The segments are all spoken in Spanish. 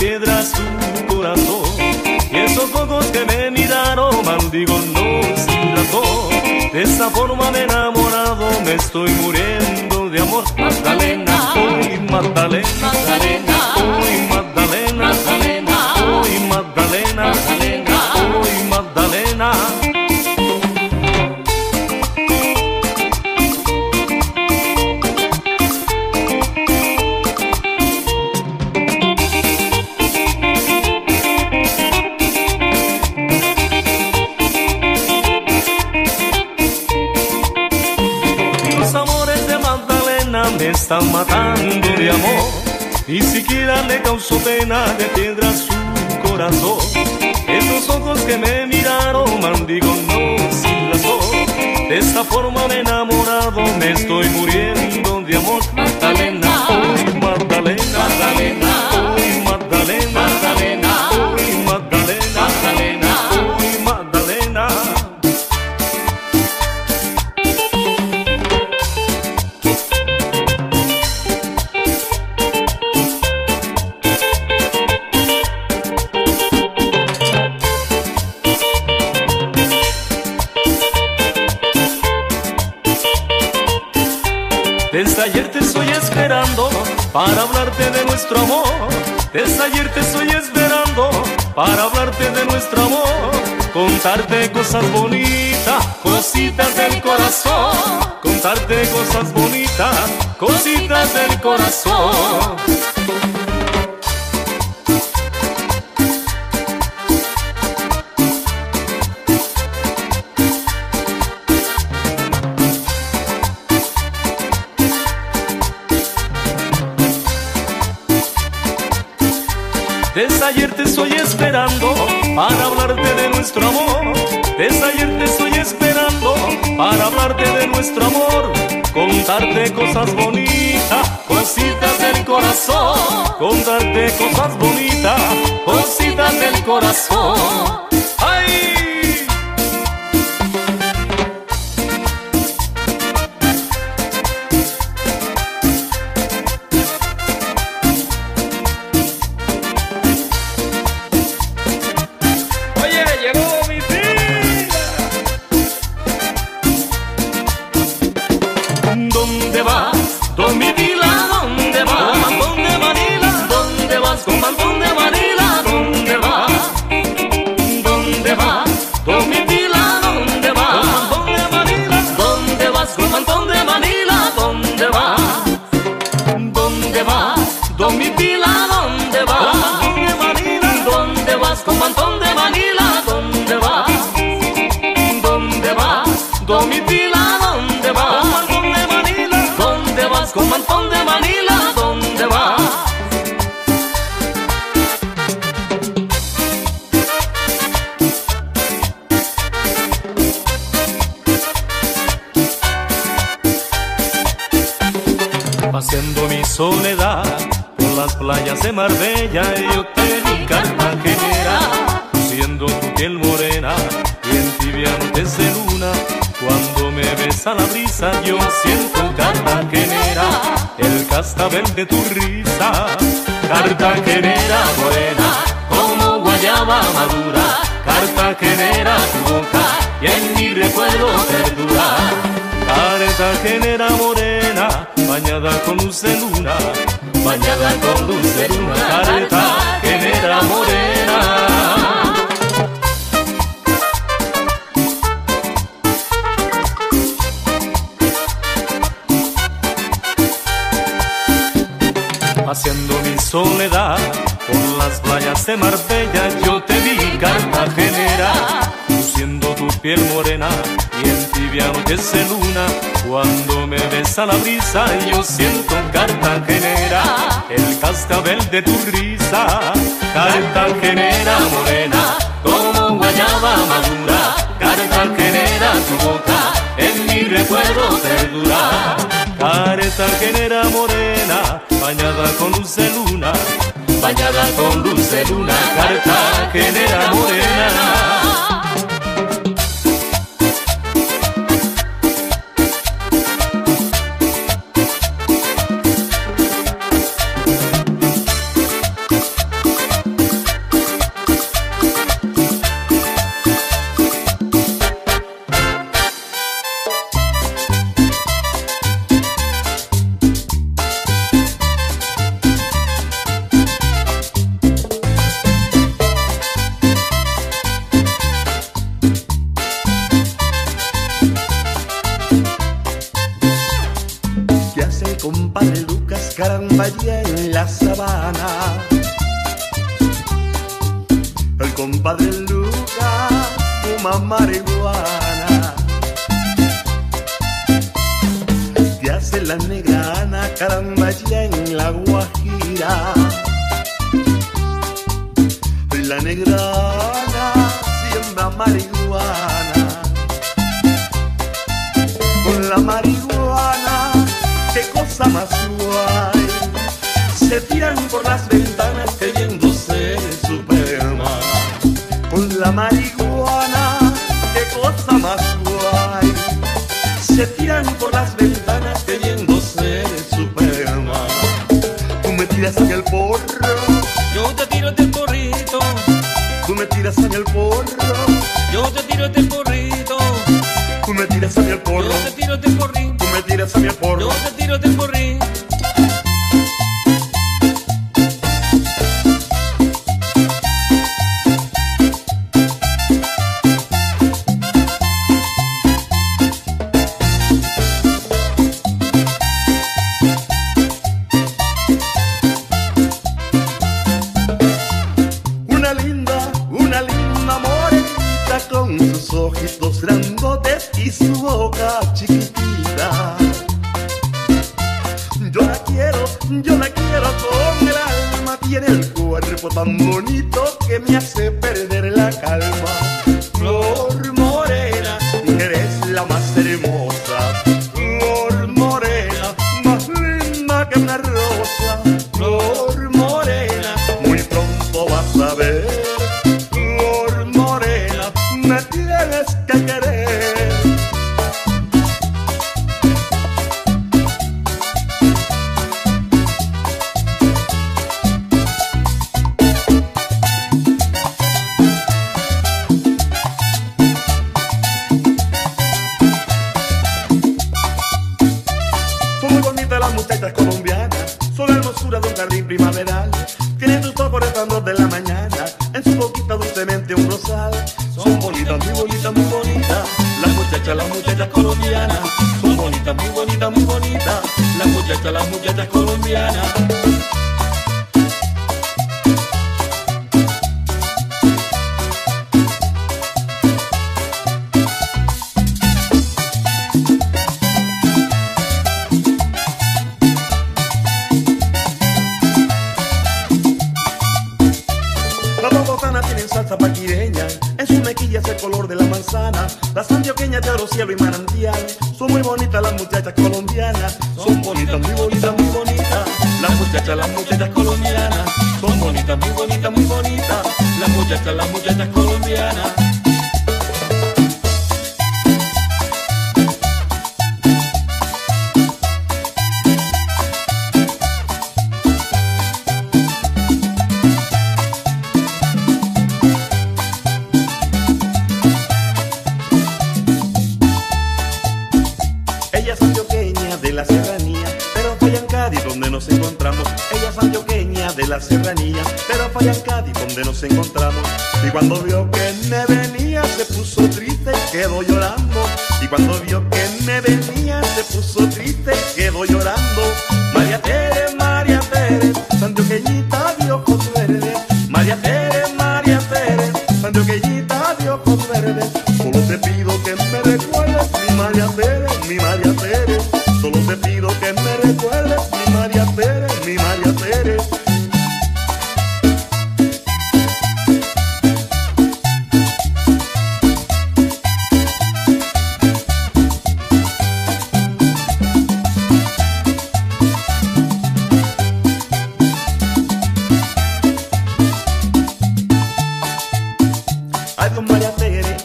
piedra su corazón. Y esos ojos que me miraron, maldigo no sin razón. De esa forma de enamorado me estoy muriendo de amor. Magdalena, hoy Magdalena, hoy Magdalena. Magdalena. Magdalena. nuestro amor, contarte cosas bonitas, cositas del corazón, contarte cosas bonitas, cositas del corazón. luna. Cuando me besa la brisa, yo siento cartagenera, el cascabel de tu risa. Cartagenera morena, como guayaba madura. Cartagenera tu boca, en mi recuerdo perdura. Cartagenera morena, bañada con luz de luna. Bañada con luz de luna, Cartagenera morena.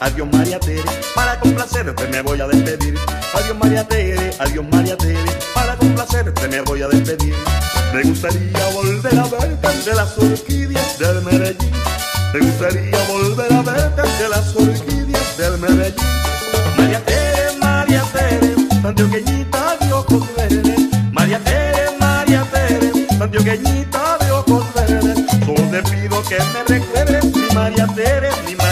adiós María Tere, para complacerte me voy a despedir. Adiós María Tere, adiós María Tere, para complacerte me voy a despedir. Me gustaría volver a verte de las orquídeas del Medellín. Me gustaría volver a verte de las orquídeas del Medellín. María Tere, María Tere, antioqueñita de ojos verdes. María Tere, María Tere, antioqueñita de ojos verdes. Solo te pido que me recuerdes, mi María Tere, mi María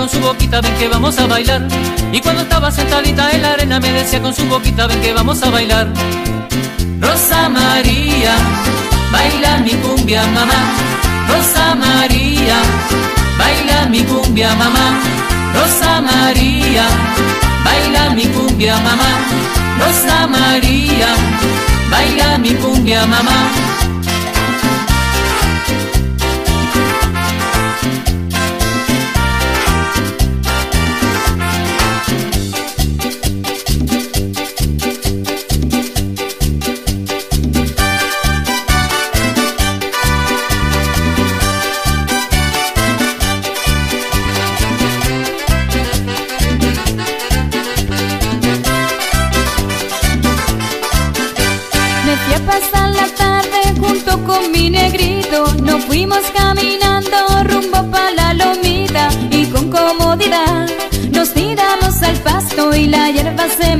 con su boquita, ven que vamos a bailar. Y cuando estaba sentadita en la arena me decía con su boquita, ven que vamos a bailar. Rosa María, baila mi cumbia mamá. Rosa María, baila mi cumbia mamá. Rosa María, baila mi cumbia mamá. Rosa María, baila mi cumbia mamá.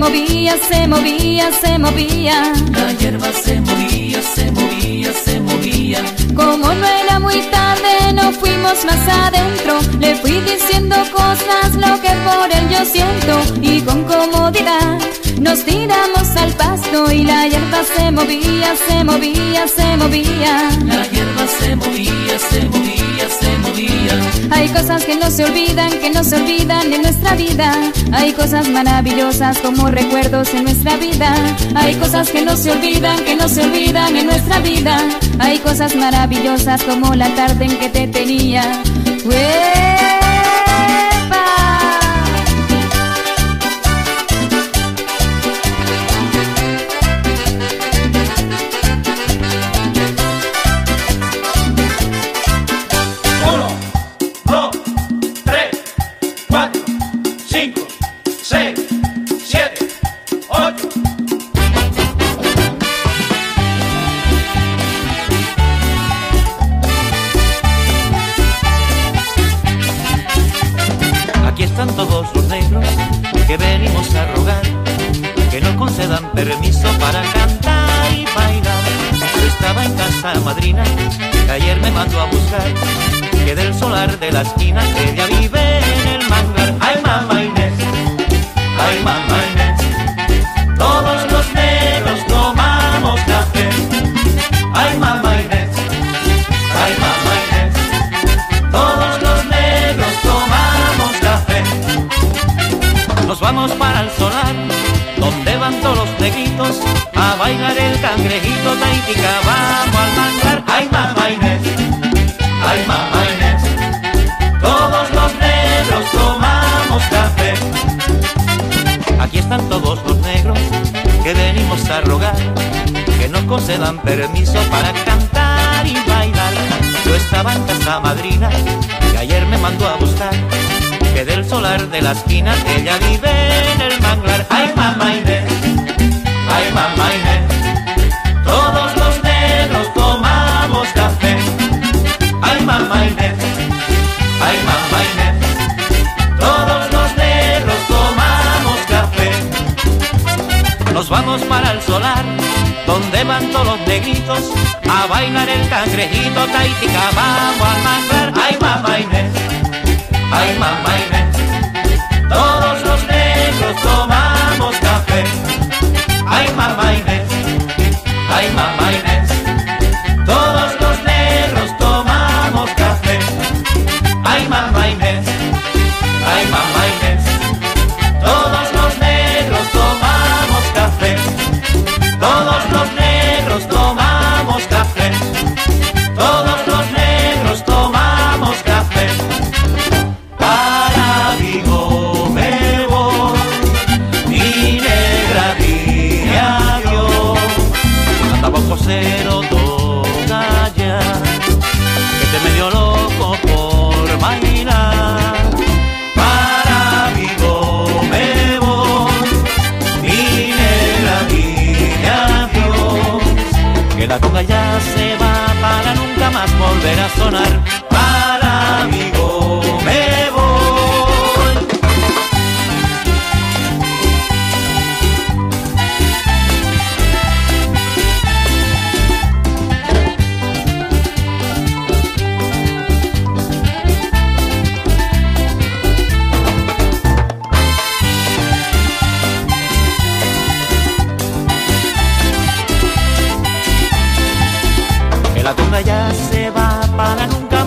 Movía, se movía, se movía. La hierba se movía, se movía, se movía. Como no era muy tarde, nos fuimos más adentro. Le fui diciendo cosas, lo que por él yo siento. Y con comodidad nos tiramos al pasto y la hierba se movía, se movía, se movía. La hierba se movía, se movía, Hay cosas que no se olvidan, que no se olvidan en nuestra vida. Hay cosas maravillosas como recuerdos en nuestra vida. Hay cosas que no se olvidan, que no se olvidan en nuestra vida. Hay cosas maravillosas como la tarde en que te tenía.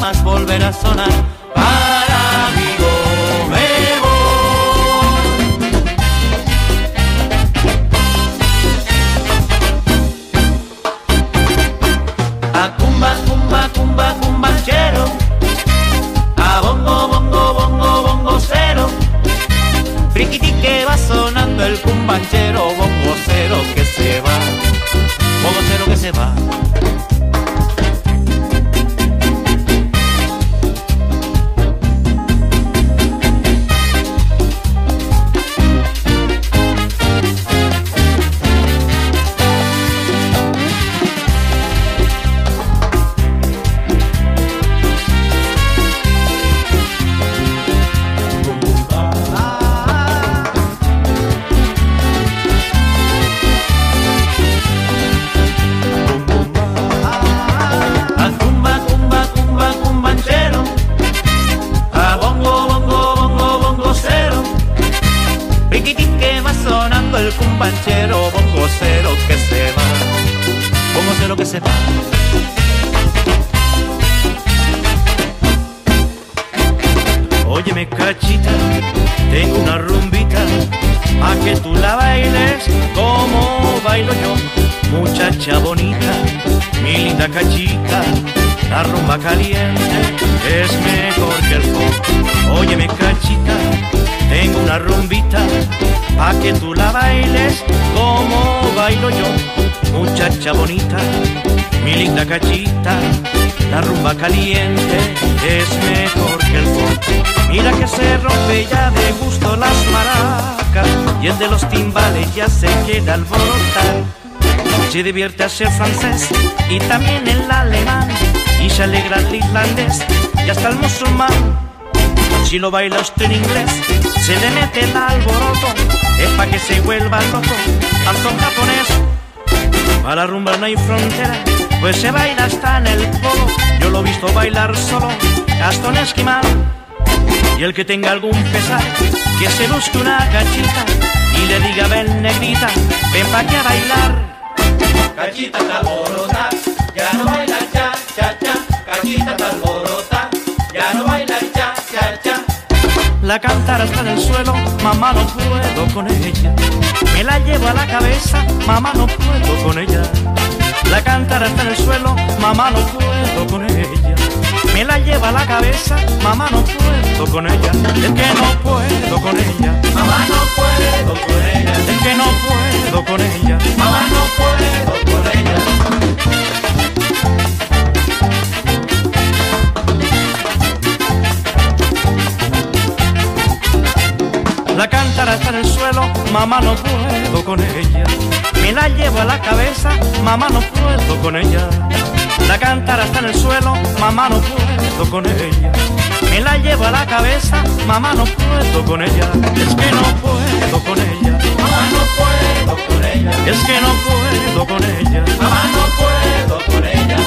jamás volverá a sonar. A ser francés y también el alemán y se alegra el irlandés y hasta el musulmán. Si lo baila usted en inglés, se le mete el alboroto, es pa' que se vuelva loco al son japonés. Para rumba no hay frontera, pues se baila hasta en el polo. Yo lo he visto bailar solo, hasta un esquimal. Y el que tenga algún pesar, que se busque una cachita y le diga ven negrita, ven pa' que a bailar ya no baila cha, cha, cha, cachita alborota, ya no baila cha, cha, cha. La cántara está en el suelo, mamá no puedo con ella. Me la llevo a la cabeza, mamá no puedo con ella. La cántara está en el suelo, mamá no puedo con ella. Me la lleva a la cabeza, mamá no puedo con ella. Es que no puedo con ella. Mamá no puedo con ella. Es que no puedo con ella. Mamá no puedo con ella. La cántara está en el suelo, mamá no puedo con ella. Me la llevo a la cabeza, mamá no puedo con ella. La cántara está en el suelo, mamá no puedo con ella. Me la llevo a la cabeza, mamá no puedo con ella. Es que no puedo con ella. Mamá no puedo con ella. Es que no puedo con ella. Mamá no puedo con ella.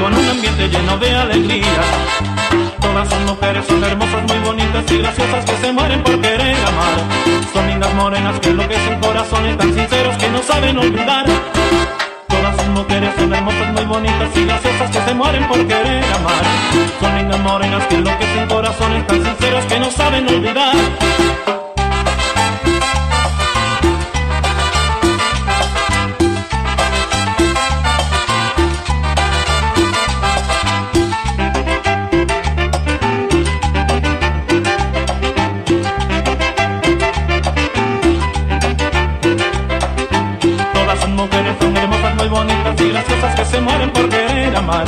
Con un ambiente lleno de alegría. Todas son mujeres, son hermosas, muy bonitas y graciosas que se mueren por querer amar. Son lindas morenas que enloquecen corazones tan sinceros que no saben olvidar. Todas son mujeres, son hermosas, muy bonitas y graciosas que se mueren por querer amar. Son lindas morenas que enloquecen corazones tan sinceros que no saben olvidar. amar.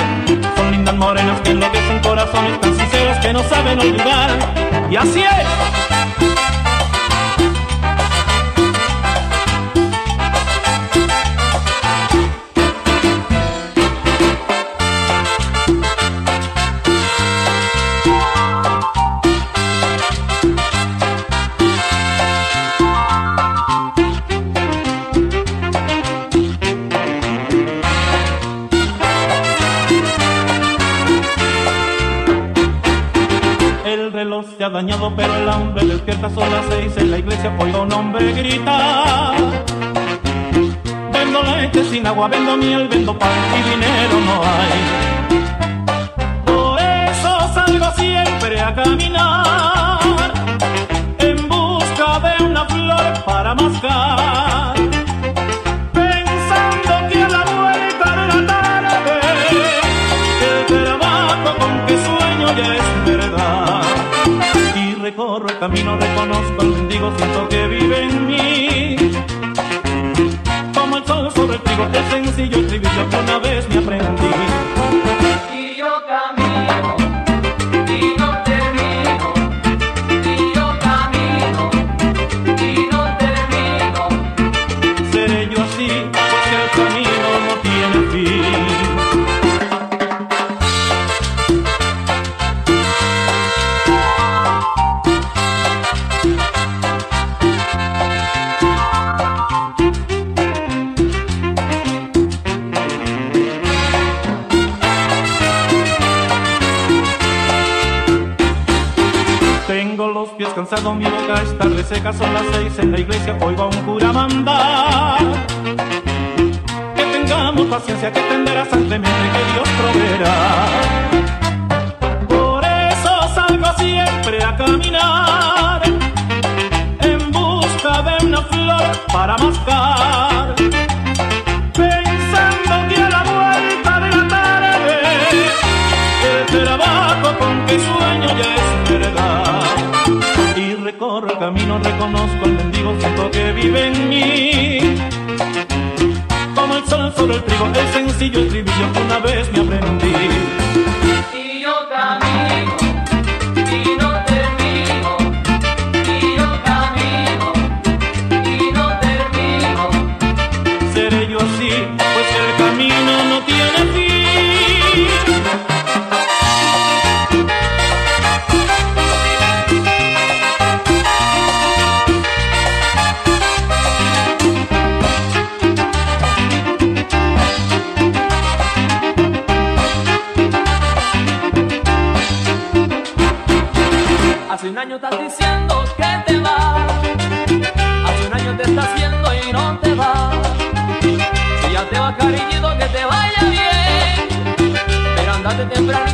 Son lindas morenas que enloquecen corazones tan sinceros que no saben olvidar. Y así es. al vendo pan y dinero. contigo. Es sencillo estribillo que una vez me aprendí. los pies cansados, mi boca es tarde son las seis en la iglesia, hoy va un cura a mandar. Que tengamos paciencia, que tenderá sangre mientras que Dios proveerá. Por eso salgo siempre a caminar, en busca de una flor para mascar. Pensando que a la vuelta de la tarde, el trabajo con que que el camino reconozco al mendigo santo que vive en mí. Como el sol sobre el trigo, el sencillo estribillo que una vez me aprendí. tarde.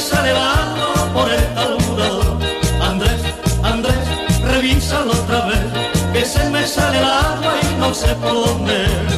sale bajo por el tabulador. Andrés, Andrés, revísalo otra vez, que se me sale el agua y no sé por dónde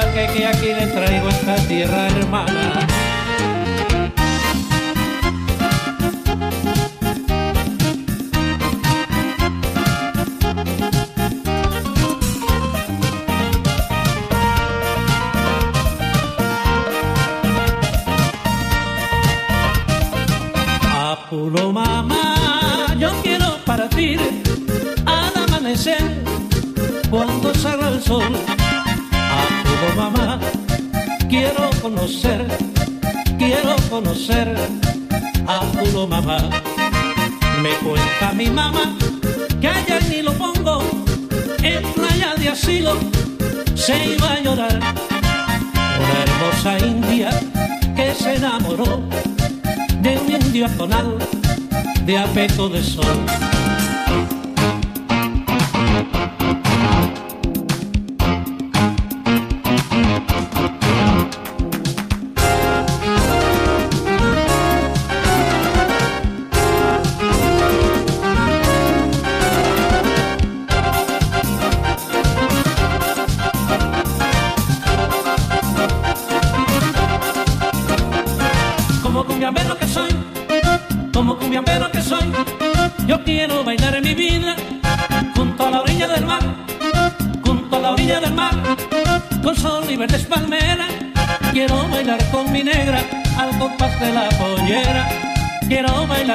es un de un indio atonal de apeto de sol.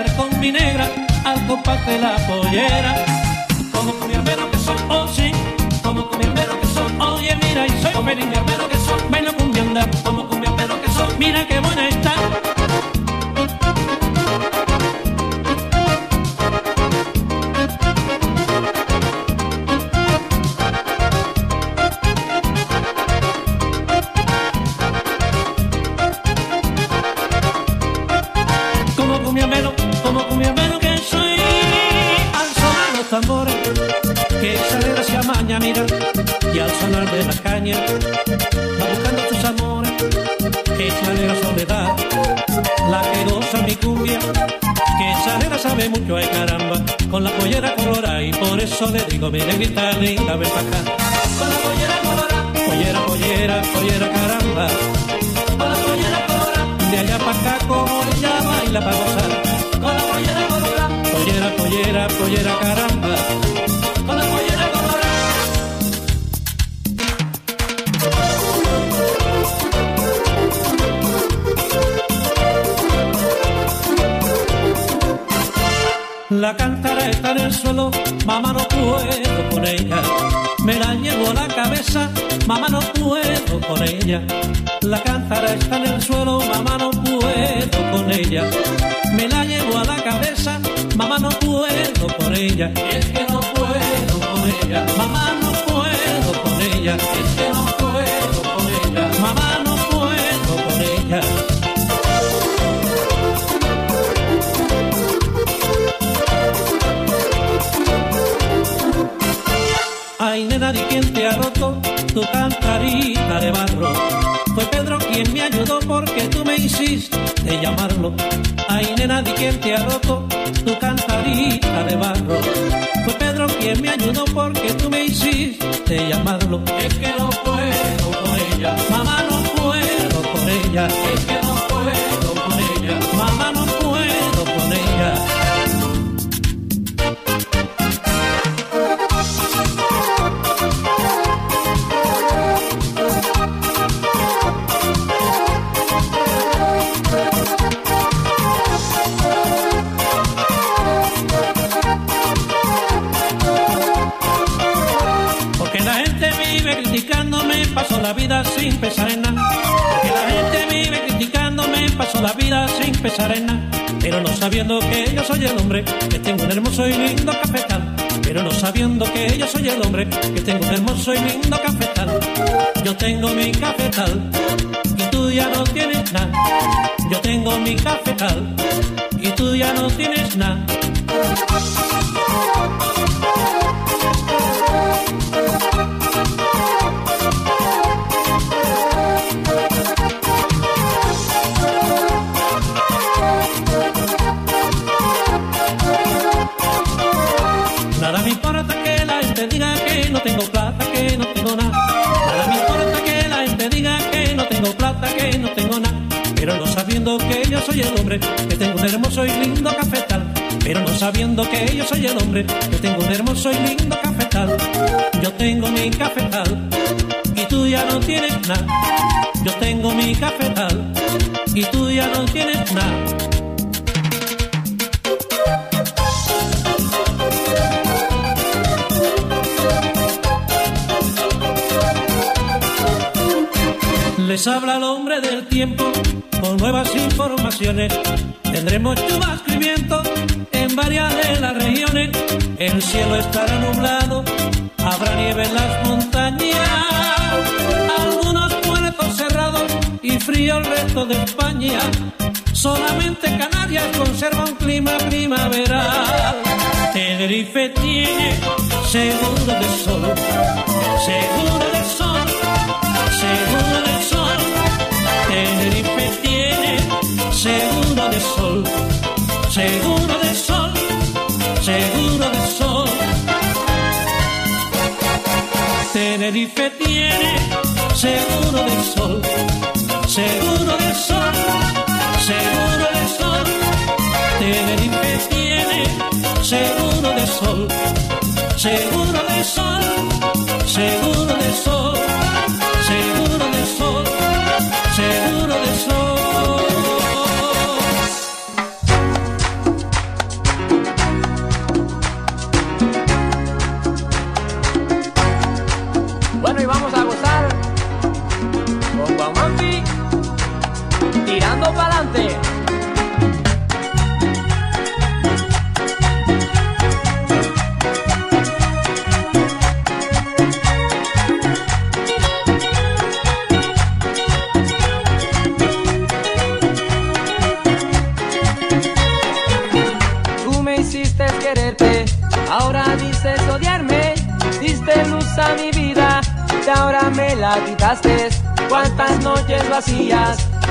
Bailar con mi negra al compás de la pollera. Como cumbiambero que soy, oh sí, como cumbiambero que soy, oye mira y soy como cumbiambero que soy, bailo cumbianda, como cumbiambero que soy, mira qué buena está. Eso le digo, mi negrita linda, ven pa' acá. Con la pollera colorada, pollera, pollera, pollera, caramba, con la pollera colorada, de allá pa' acá como ella baila pa' gozar. Con la pollera colorada, pollera, pollera, pollera, caramba, está en el suelo, mamá no puedo con ella. Me la llevo a la cabeza, mamá no puedo con ella. La cántara está en el suelo, mamá no puedo con ella. Me la llevo a la cabeza, mamá no puedo con ella. Es que no puedo con ella, mamá no puedo con ella. Es que no puedo quien me ayudó porque tú me hiciste llamarlo. Ay, nena, di quién te ha tu cantarita de barro. Fue Pedro quien me ayudó porque tú me hiciste llamarlo. Es que no puedo con ella, mamá, no puedo con ella. Es que no sabiendo que yo soy el hombre, que tengo un hermoso y lindo cafetal. Pero no sabiendo que yo soy el hombre, que tengo un hermoso y lindo cafetal. Yo tengo mi cafetal y tú ya no tienes nada. Yo tengo mi cafetal y tú ya no tienes nada. Yo soy el hombre, que tengo un hermoso y lindo cafetal. Pero no sabiendo que yo soy el hombre, que tengo un hermoso y lindo cafetal. Yo tengo mi cafetal y tú ya no tienes nada. Yo tengo mi cafetal y tú ya no tienes nada. Les habla el hombre del tiempo con nuevas informaciones. Tendremos chubasco y viento en varias de las regiones. El cielo estará nublado, habrá nieve en las montañas. Algunos puertos cerrados y frío el resto de España. Solamente Canarias conserva un clima primaveral. Tenerife tiene seguro de sol, seguro de seguro de sol, seguro de sol, seguro de sol. Tenerife tiene seguro de sol, seguro de sol, seguro de sol. Tenerife tiene seguro de sol, seguro de sol, seguro de sol,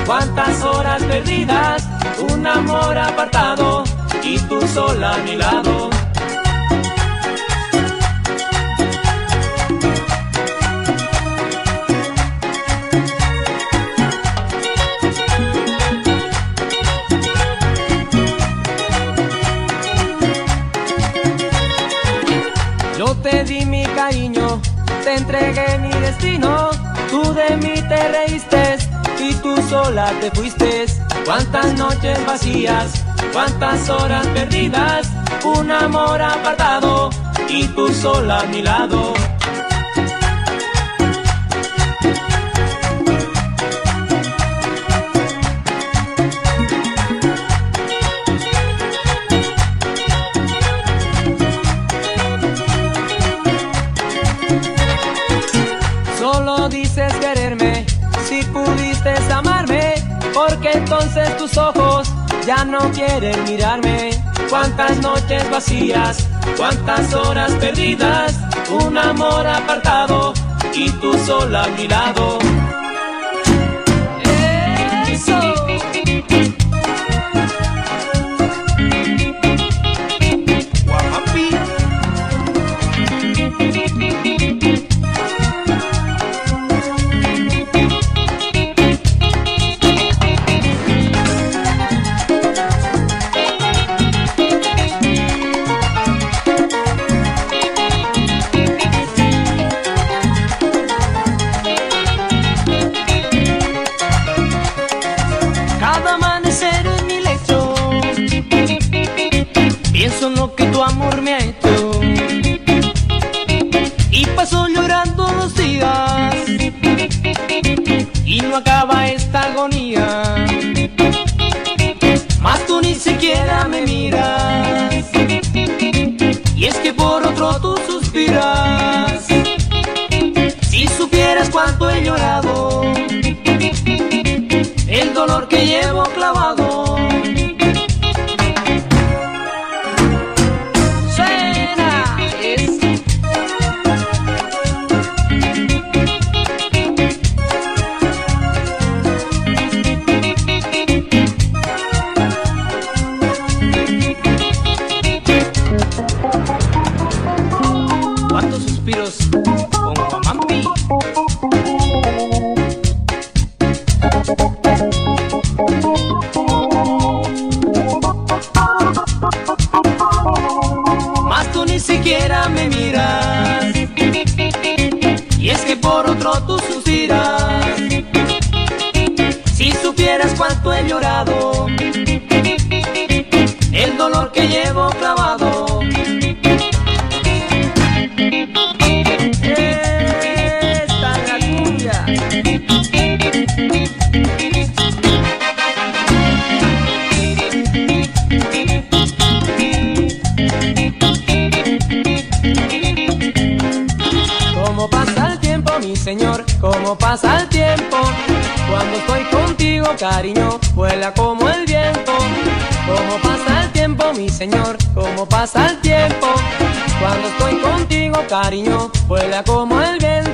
cuántas horas perdidas, un amor apartado y tú sola a mi lado. Te fuiste. Cuántas noches vacías, cuántas horas perdidas, un amor apartado y tú sola a mi lado. Ya no quieren mirarme. Cuántas noches vacías, cuántas horas perdidas, un amor apartado y tú sola a mi lado.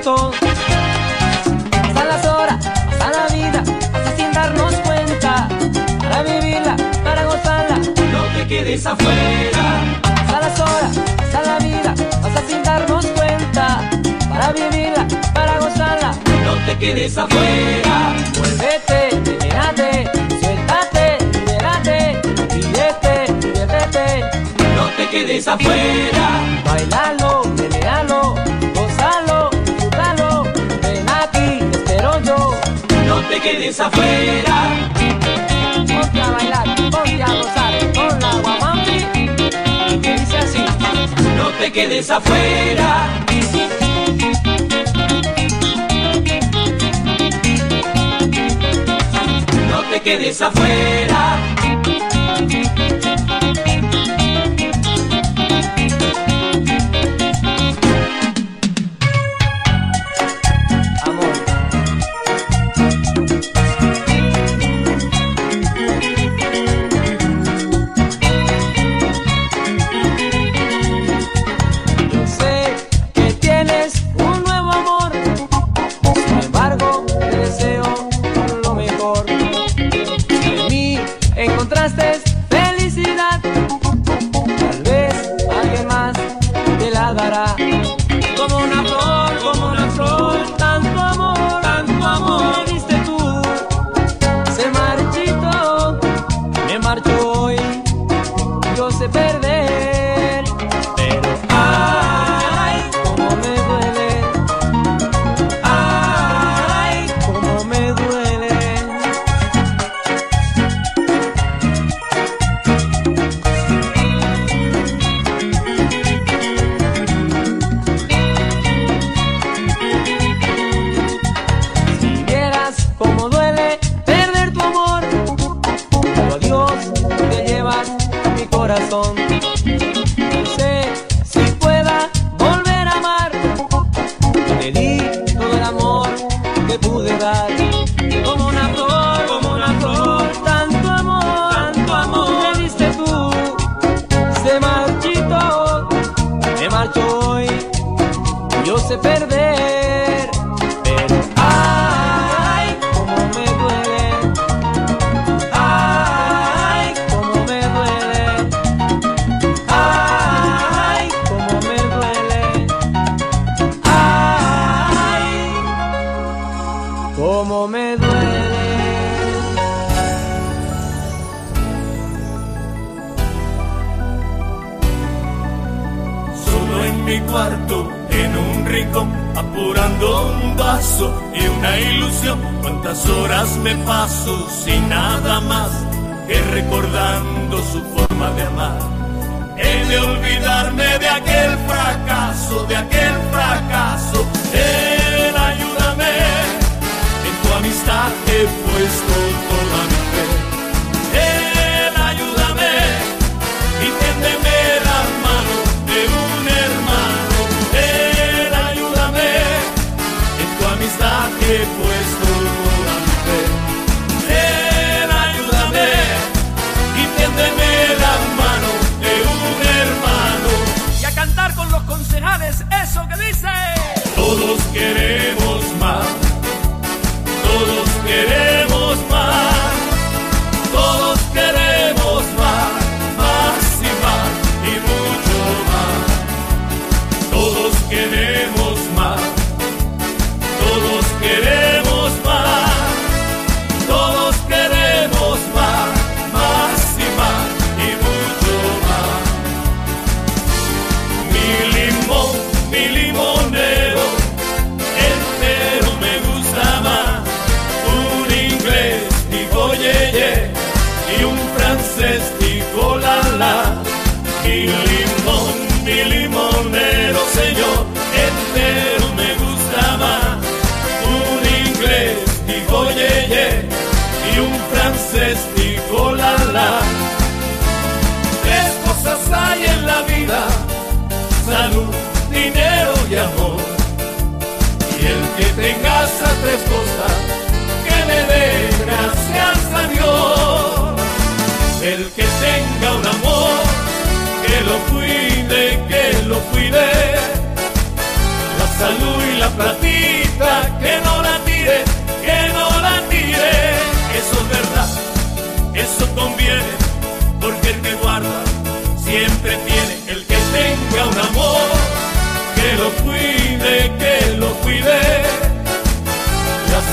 corazón. Pasan las horas, pasa la vida, pasa sin darnos cuenta. Para vivirla, para gozarla, no te quedes afuera. Pasan las horas, pasa la vida, pasa sin darnos cuenta. Para vivirla, para gozarla, no te quedes afuera. Vuelvete, libérate, suéltate, libérate, diviértete, diviértete. No te quedes afuera. Bailalo, pelealo No te quedes afuera. Ponte a bailar, ponte a gozar con la guamampi. Que dice así: No te quedes afuera. No te quedes afuera.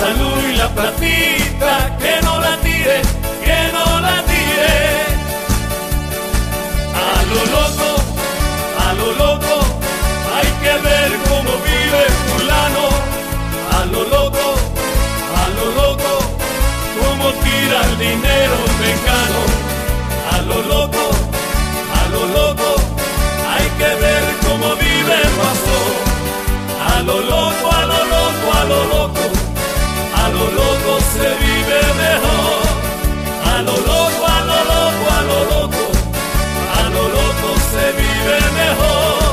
salud y la platita, que no la tire, que no la tire. A lo loco, a lo loco, hay que ver cómo vive fulano. A lo loco, a lo loco, cómo tira el dinero mexicano. A lo loco, a lo loco, hay que ver cómo vive el pastor. A lo loco, a lo loco, a lo loco lo loco se vive mejor. A lo loco, a lo loco, a lo loco, a lo loco se vive mejor.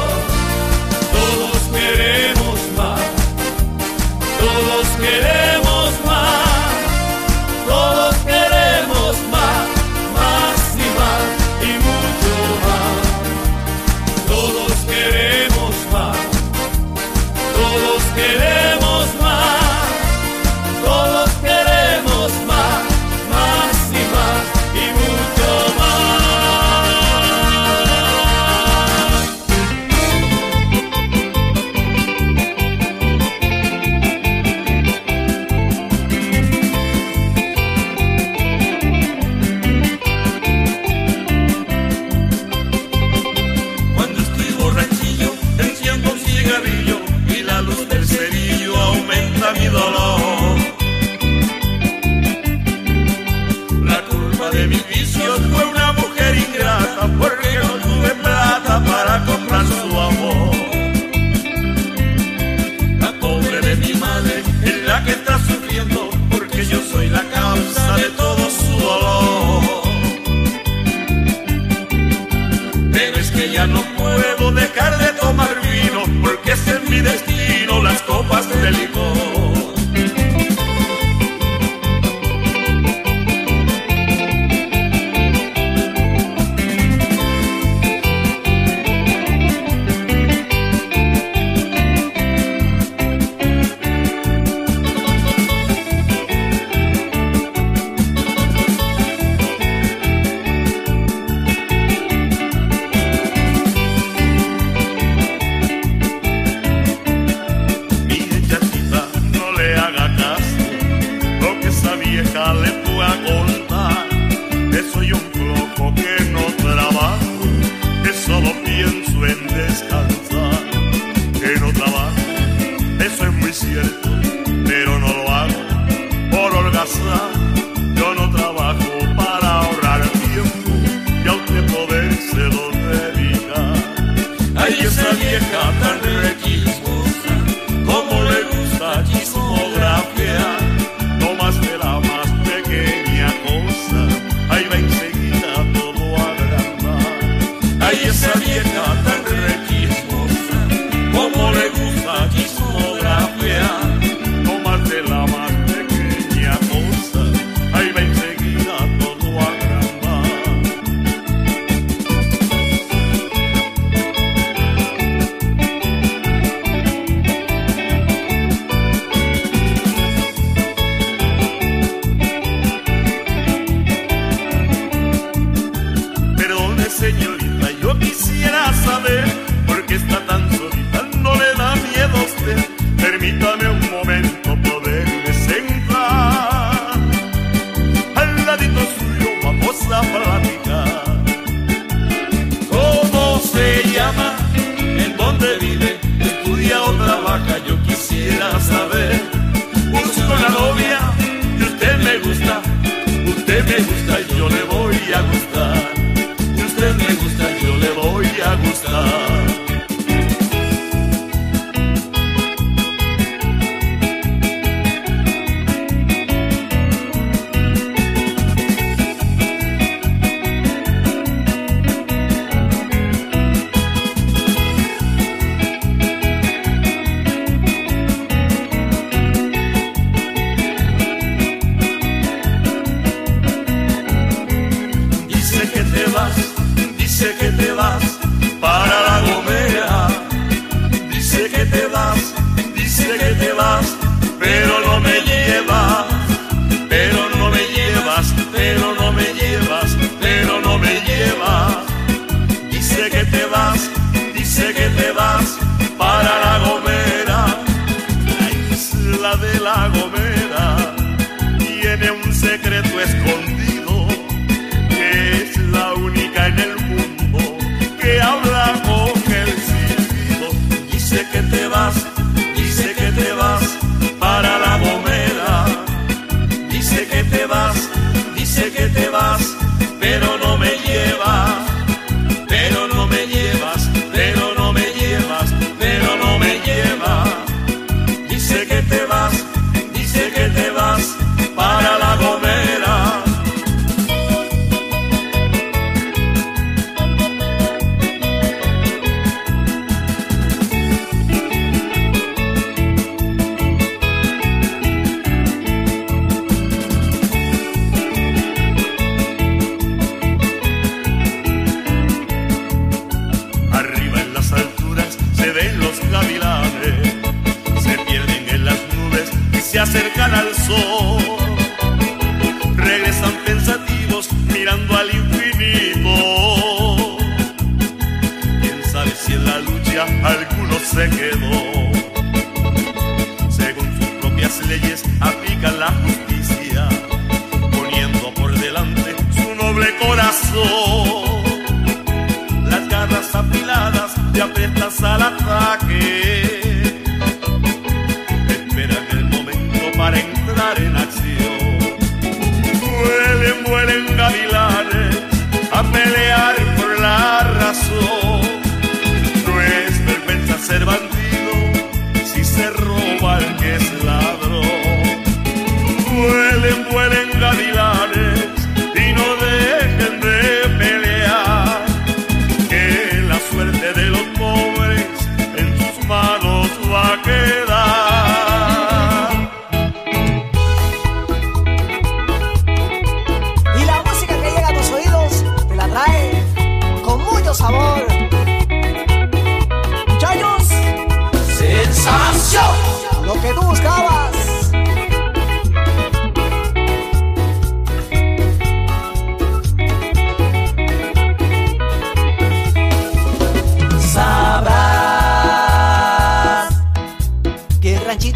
para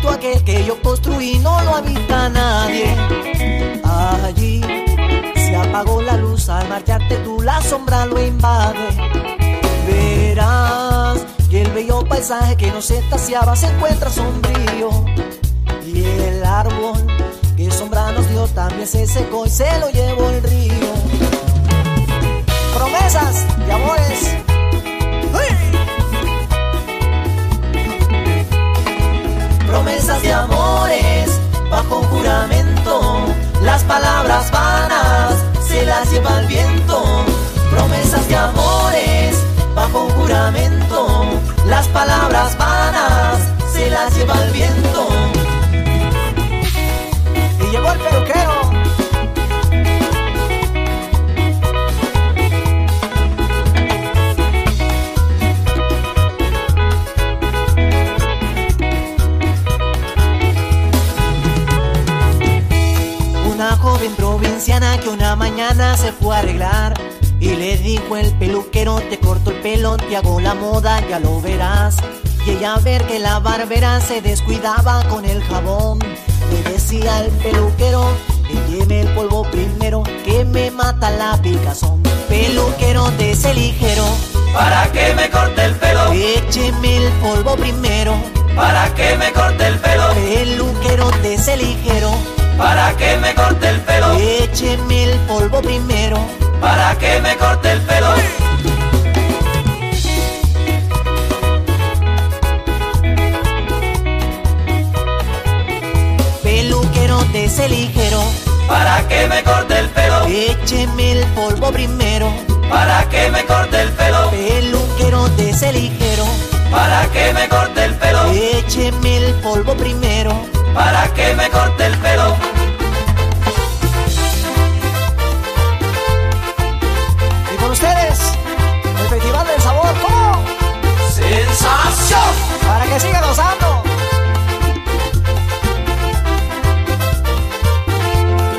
aquel que yo construí no lo habita nadie. Allí se apagó la luz al marcharte tú, la sombra lo invade. Verás que el bello paisaje que nos estaciaba se encuentra sombrío. Y el árbol que sombra nos dio también se secó y se lo llevó el río. Promesas y amores. Promesas de amores bajo juramento. Las palabras vanas se las lleva el viento. Promesas de amores bajo juramento. Las palabras vanas se las lleva el viento. Y llegó el peluquero. Joven provinciana que una mañana se fue a arreglar y le dijo el peluquero, te corto el pelo, te hago la moda, ya lo verás. Y ella a ver que la barbera se descuidaba con el jabón, le decía al peluquero, que lleve el polvo primero, que me mata la picazón. Peluquero de ese ligero, ¿Para qué me corte el pelo? écheme el polvo primero. ¿Para qué me corte el pelo? Peluquero de ese ligero, ¿Para qué me corte el pelo? écheme el polvo primero. ¿Para qué me corte el pelo? Peluquero de ese ligero, ¿Para qué me corte el pelo? écheme el polvo primero. ¿Para qué me corte el pelo? Peluquero de ese ligero, ¿Para qué me corte el pelo? écheme el polvo primero. ¿Para qué me corte el pelo? El Festival del Sabor, ¿cómo? ¡Sensación! Para que sigan gozando.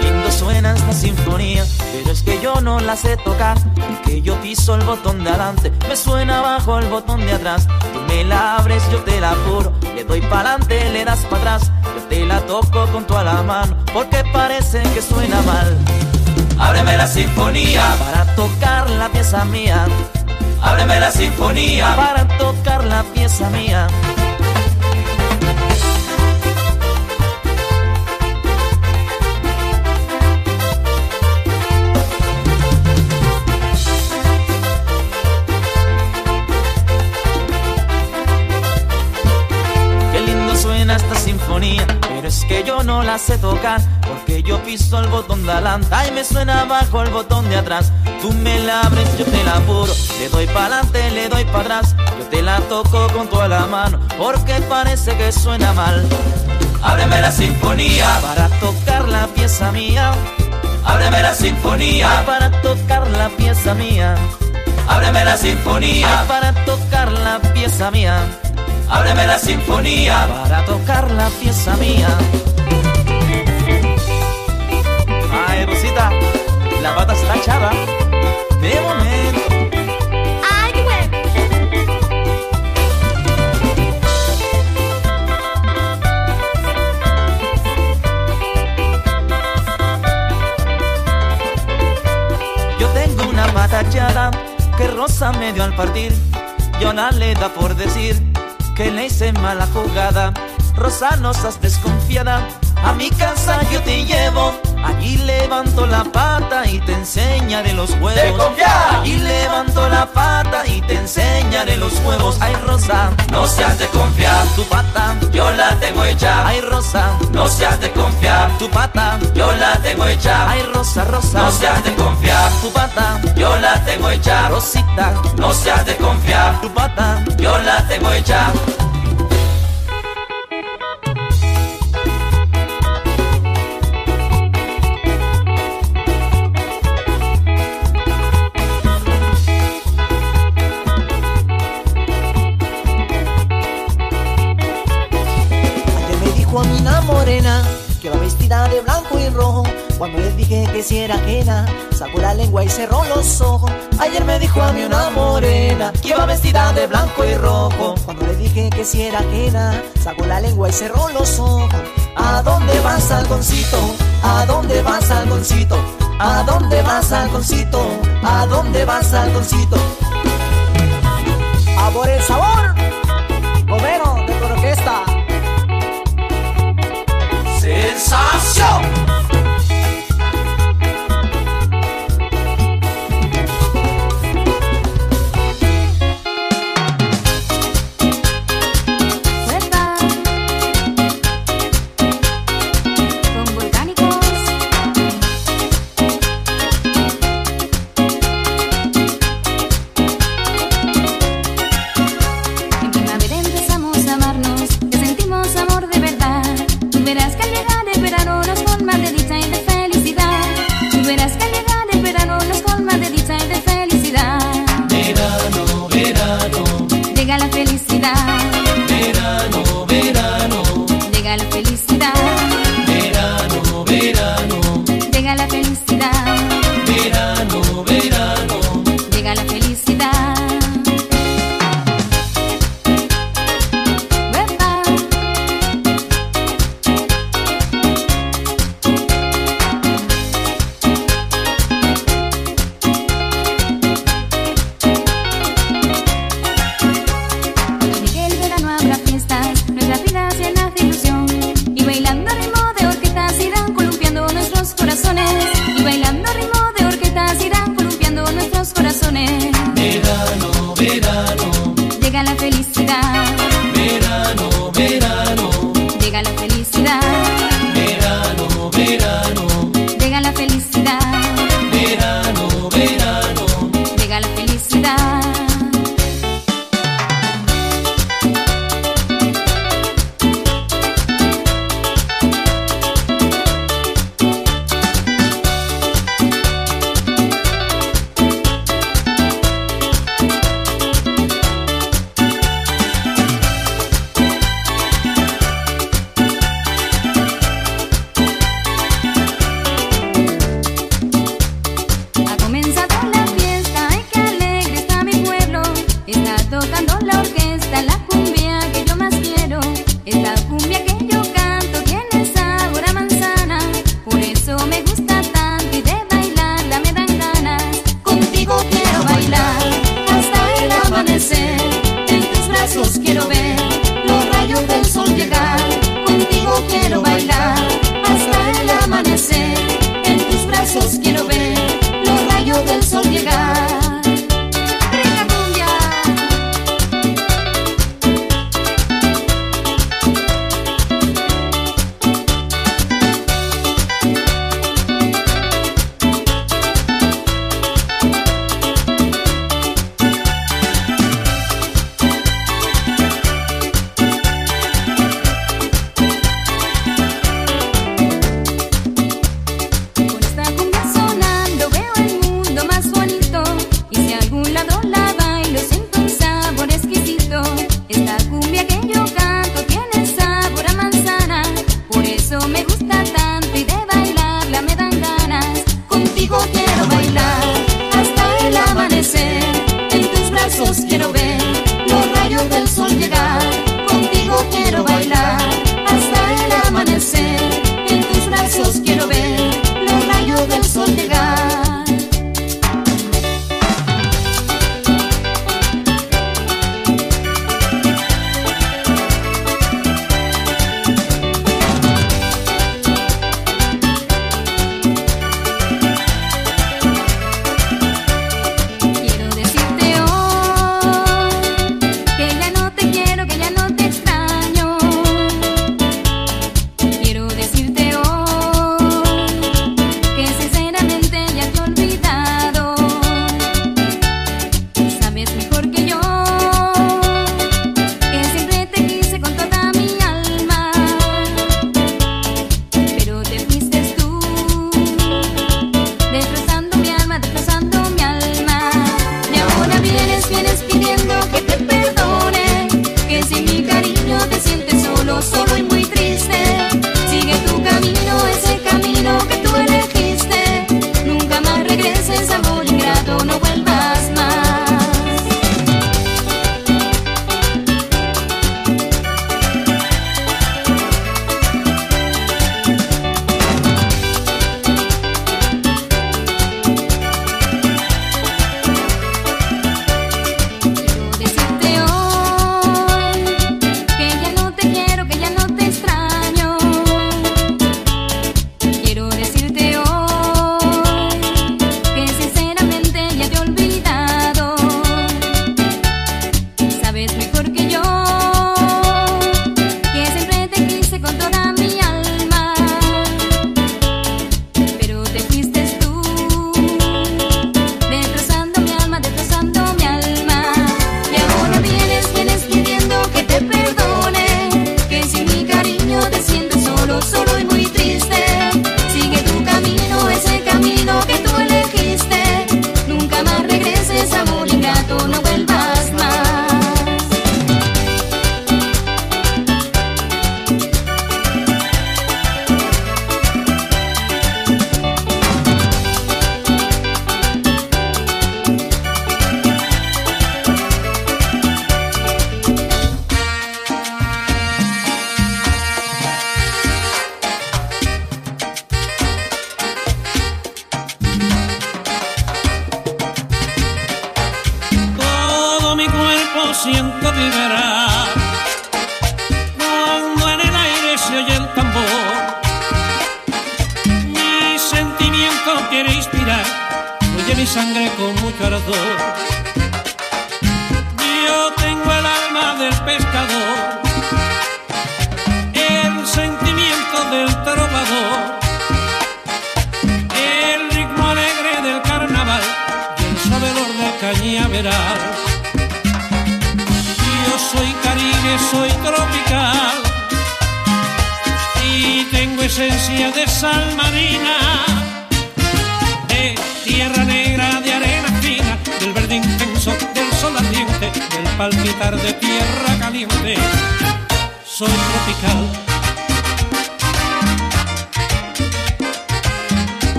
Qué lindo suena esta sinfonía, pero es que yo no la sé tocar. Que yo piso el botón de adelante, me suena abajo el botón de atrás. Tú me la abres, yo te la apuro, le doy pa'lante, le das para atrás. Yo te la toco con toda la mano, porque parece que suena mal. Ábreme la sinfonía, Para tocar la pieza mía, ábreme la sinfonía. para tocar la pieza mía. La sé tocar, porque yo piso el botón de adelante y me suena abajo el botón de atrás. Tú me la abres, yo te la apuro, le doy para adelante, le doy para atrás, yo te la toco con toda la mano, porque parece que suena mal. Ábreme la sinfonía, Para tocar la pieza mía, ábreme la sinfonía, para tocar la pieza mía, ábreme la sinfonía, para tocar la pieza mía, ábreme la sinfonía. para tocar la pieza mía. Ay, Rosita, la pata está echada. De momento. ¡Ay, qué bueno! Yo tengo una pata echada que Rosa me dio al partir. y ahora le da por decir que le hice mala jugada. Rosa, no estás desconfiada, a mi casa yo te llevo. Allí levanto la pata y te enseñaré los huevos. Allí levanto la pata y te enseñaré los huevos. Ay, Rosa, No seas de confiar, tu pata, yo la tengo hecha. ay, Rosa, No seas de confiar, tu pata, yo la tengo hecha. ay, Rosa, Rosa, No seas de confiar, tu pata, yo la tengo hecha. Rosita, No seas de confiar, tu pata. yo la tengo hecha. De blanco y rojo. Cuando le dije que si era ajena, sacó la lengua y cerró los ojos. Ayer me dijo a mí una morena que iba vestida de blanco y rojo. Cuando le dije que si era ajena, sacó la lengua y cerró los ojos. ¿A dónde vas, algoncito? ¿A dónde vas, algoncito? ¿A dónde vas, algoncito? ¿A dónde vas, algoncito? A por el sabor, ¡Sensación!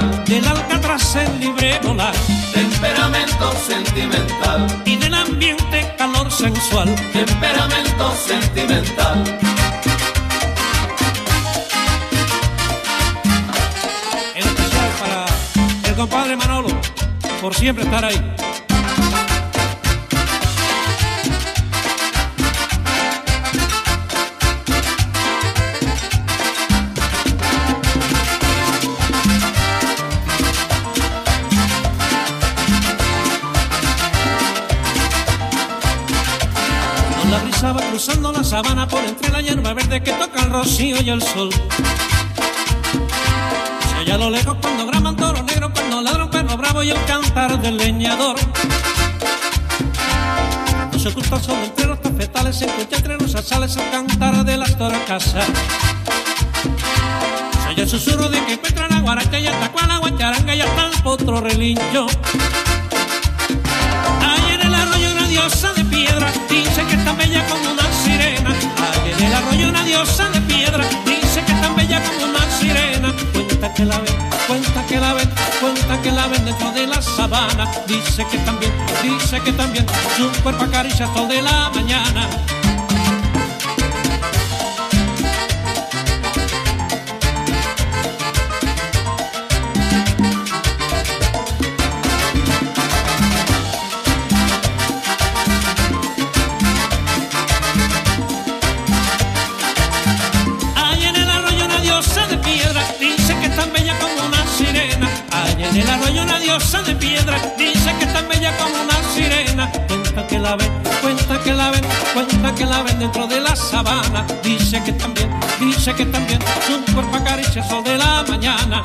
Sentimental, Del alcatraz el libre volar temperamento sentimental, y del ambiente calor sensual. temperamento sentimental. En especial para el compadre Manolo, por siempre estar ahí. Cruzando la sabana por entre la hierba verde que toca el rocío y el sol. Se oye a lo lejos cuando grama un toro negro, cuando ladra un perro bravo y el cantar del leñador. Cuando se oculta el sol entre los tafetales, se escucha entre los asales el cantar de las torcasas. Se oye el susurro de que encuentra la guaracha y hasta cual guacharanga y hasta el potro relincho. Hay en el arroyo una diosa de piedra, dice que es tan bella como que la ven, cuenta que la ven, cuenta que la ven dentro de la sabana. Dice que también, dice que también, su cuerpo acaricia sol de la mañana. Cuenta que la ven, cuenta que la ven dentro de la sabana. Dice que también, dice que también, su cuerpo acaricia sol de la mañana.